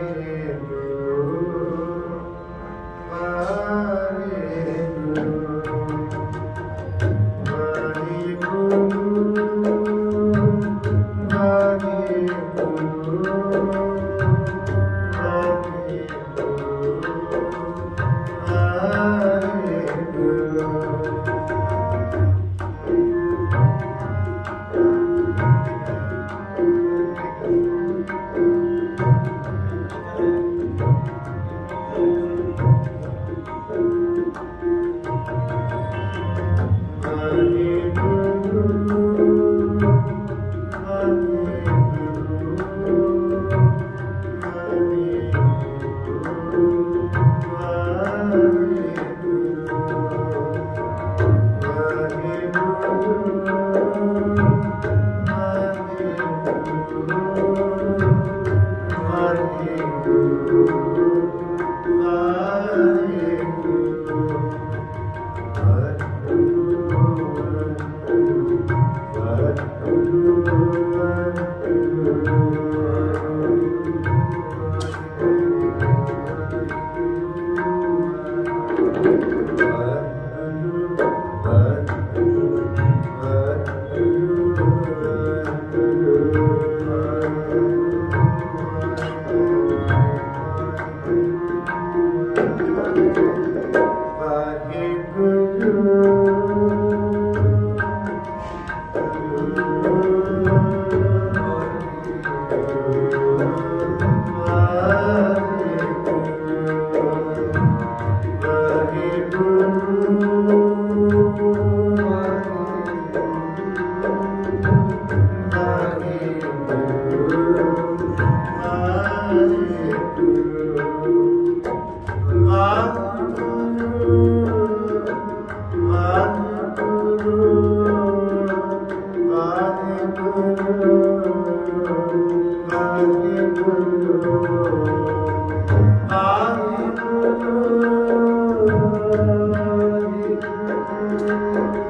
Amen. Thank you.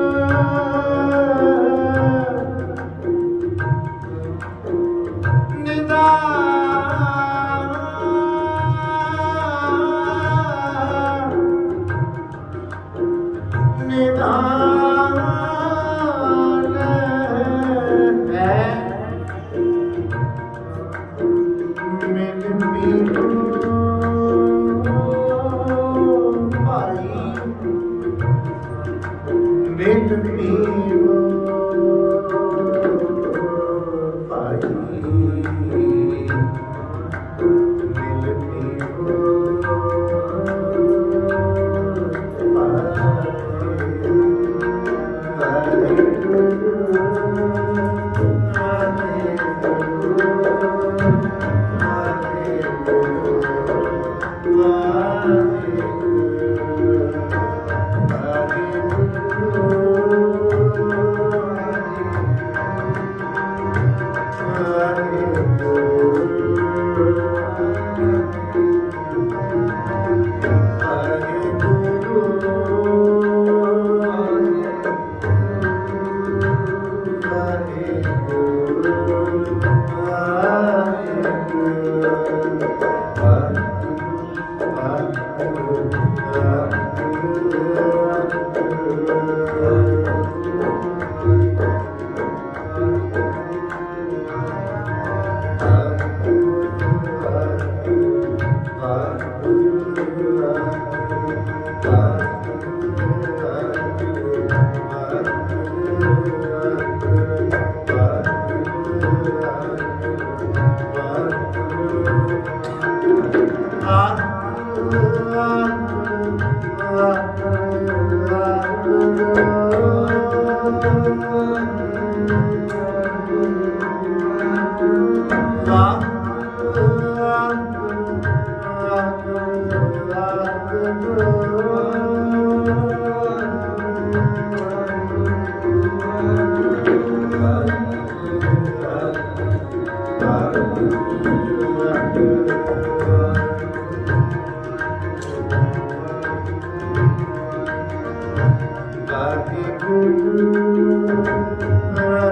I Guru, Guru.